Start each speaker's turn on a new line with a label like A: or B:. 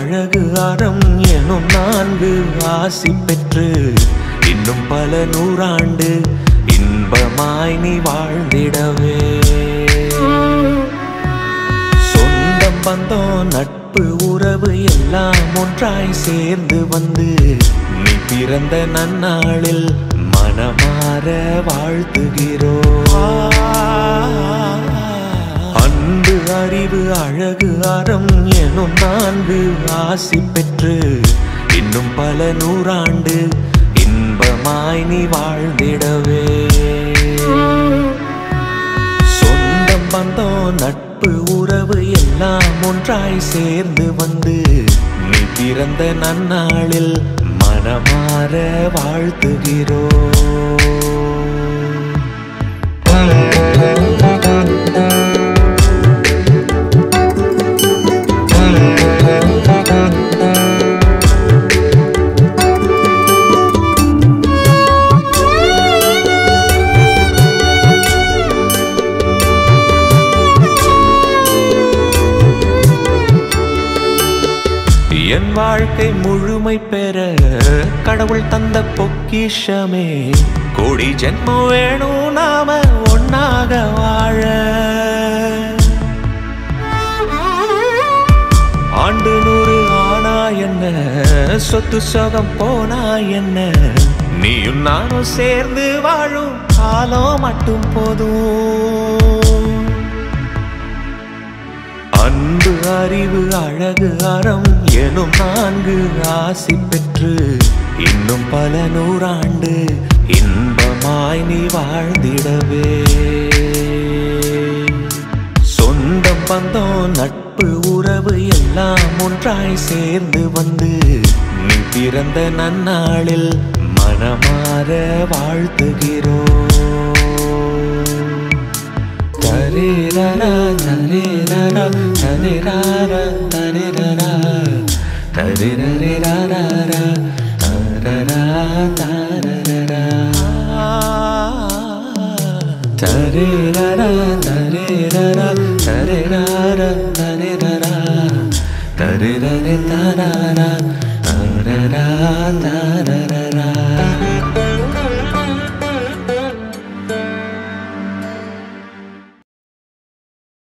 A: அழகு அறம் எனும் நான்கு ஆசி பெற்று இன்னும் பல நூறாண்டு இன்பமாய் நீ வாழ்ந்திடவே. சொந்தம் பந்தம் நட்பு உறவு எல்லாம் ஒன்றாய் சேர்ந்து வந்து நீ பிறந்த நன்னாளில் மனமாற வாழ்த்துகிறோ நான்கு ஆசி பெற்று இன்னும் பல நூறாண்டு இன்பமாய் நீ வாழ்ந்திடவே. சொந்தம் பந்தம் நட்பு உறவு எல்லாம் ஒன்றாய் சேர்ந்து வந்து நீ பிறந்த நன்னாளில் மனமாற வாழ்த்துகிறோ என் வாழ்க்கை முழுமை பெற கடவுள் தந்த பொக்கிஷமே. கோடி ஜென்மம் வேணும் நாம ஒன்னாக வாழ. ஆண்டு நூறு ஆனா என்ன? சொத்து சொகம் போனா என்ன? நீயும் நானும் சேர்ந்து வாழும் காலம் மட்டும் போதும். அறிவு அழகு அறம் எனும் நான்கு ஆசி பெற்று இன்னும் பல நூறாண்டு இன்பமாய் நீ வாழ்ந்திடவே. சொந்தம் பந்தம் நட்பு உறவு எல்லாம் ஒன்றாய் சேர்ந்து வந்து நீ பிறந்த நன்னாளில் மனமாற வாழ்த்துகிறோம். da da da da da